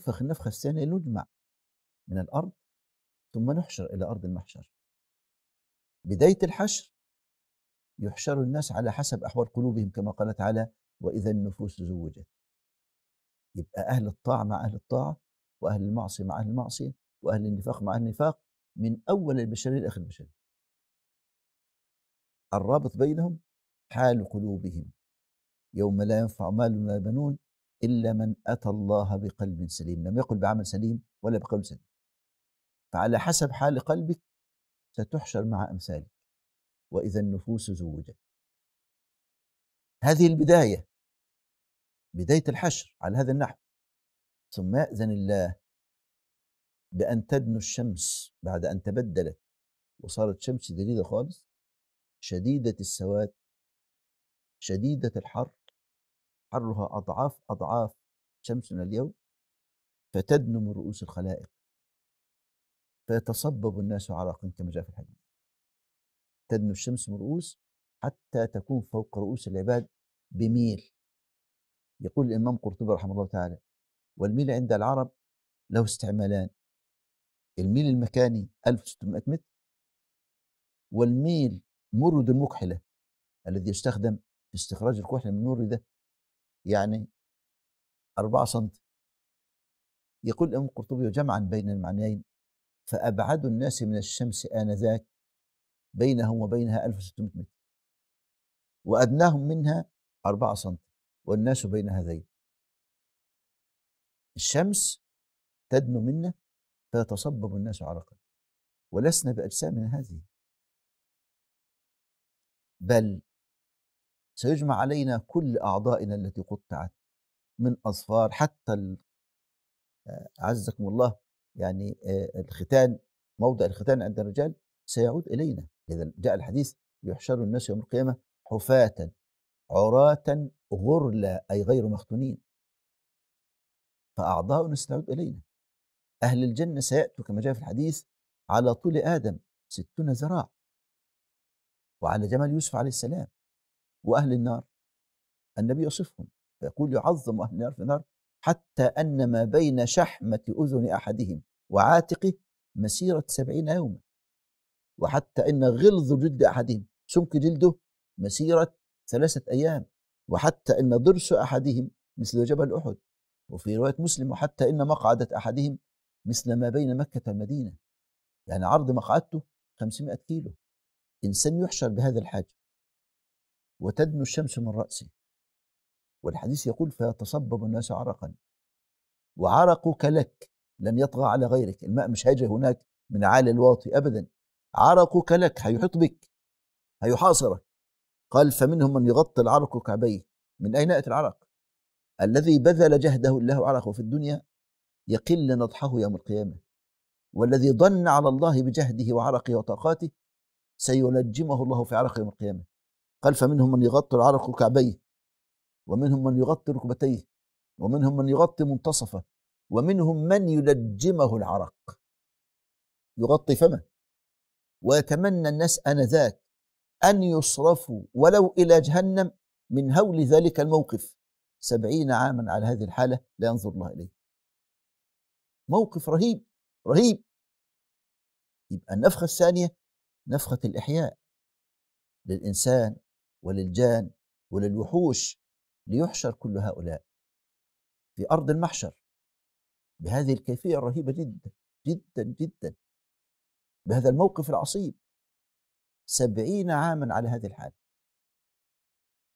نفخ النفخة الثانية نجمع من الأرض ثم نحشر إلى أرض المحشر. بداية الحشر يحشر الناس على حسب أحوال قلوبهم كما قال تعالى وإذا النفوس زوجت. يبقى أهل الطاعة مع أهل الطاعة وأهل المعصية مع أهل المعصية وأهل النفاق مع أهل النفاق من أول البشرية لآخر البشرية. الرابط بينهم حال قلوبهم. يوم لا ينفع مال ولا بنون إلا من أتى الله بقلب سليم لم يقل بعمل سليم ولا بقلب سليم. فعلى حسب حال قلبك ستحشر مع أمثالك. وإذا النفوس زوجت. هذه البداية. بداية الحشر على هذا النحو. ثم يأذن الله بأن تدنو الشمس بعد أن تبدلت وصارت شمس جديدة خالص شديدة السواد شديدة الحر. حرها أضعاف أضعاف شمسنا اليوم فتدنو من رؤوس الخلائق. فيتصبب الناس عرقا كما جاء في الحديث. تدنو الشمس من رؤوس حتى تكون فوق رؤوس العباد بميل. يقول الإمام قرطبي رحمه الله تعالى والميل عند العرب له استعمالان الميل المكاني 1600 متر والميل مرد المكحلة الذي يستخدم في استخراج الكحل من ده يعني 4 سم يقول الإمام القرطبي جمعا بين المعنيين فأبعد الناس من الشمس آنذاك بينهم وبينها 1600 متر. وأدناهم منها 4 سم والناس بين هذين. الشمس تدنو منا فيتصبب الناس عرقا ولسنا بأجسامنا هذه. بل سيجمع علينا كل أعضائنا التي قطعت من أظفار حتى أعزكم الله يعني الختان موضع الختان عند الرجال سيعود إلينا. إذا جاء الحديث يحشر الناس يوم القيامة حفاة عراة غرلا أي غير مختونين. فأعضاؤنا ستعود إلينا. أهل الجنة سيأتوا كما جاء في الحديث على طول آدم ستون ذراع. وعلى جمال يوسف عليه السلام. وأهل النار. النبي يصفهم فيقول يعظم أهل النار في النار حتى أن ما بين شحمة أذن أحدهم وعاتقه مسيرة سبعين يوما. وحتى إن غلظ جلد أحدهم سمك جلده مسيرة ثلاثة أيام. وحتى إن ضرس أحدهم مثل جبل أحد. وفي رواية مسلم وحتى إن مقعدة أحدهم مثل ما بين مكة والمدينة. يعني عرض مقعدته 500 كيلو. إنسان يحشر بهذا الحجم وتدنو الشمس من رأسه والحديث يقول فيتصبب الناس عرقا. وعرقك لك لن يطغى على غيرك. الماء مش هيجي هناك من عالي الواطي أبدا. عرقك لك هيحيط بك هيحاصرك. قال فمنهم من يغطي العرق كعبيه. من أين يأتي العرق؟ الذي بذل جهده له عرقه في الدنيا يقل نضحه يوم القيامة. والذي ضن على الله بجهده وعرقه وطاقاته سينجمه الله في عرق يوم القيامة. قال فمنهم من يغطي العرق كعبيه ومنهم من يغطي ركبتيه ومنهم من يغطي منتصفه ومنهم من يلجمه العرق. يغطي فمه ويتمنى الناس آنذاك أن يصرفوا ولو إلى جهنم من هول ذلك الموقف. سبعين عاما على هذه الحالة لا ينظر الله إليه. موقف رهيب رهيب. يبقى النفخة الثانية نفخة الإحياء للإنسان وللجان وللوحوش ليحشر كل هؤلاء في أرض المحشر. بهذه الكيفية الرهيبة جدا جدا جدا. بهذا الموقف العصيب. سبعين عاما على هذه الحال.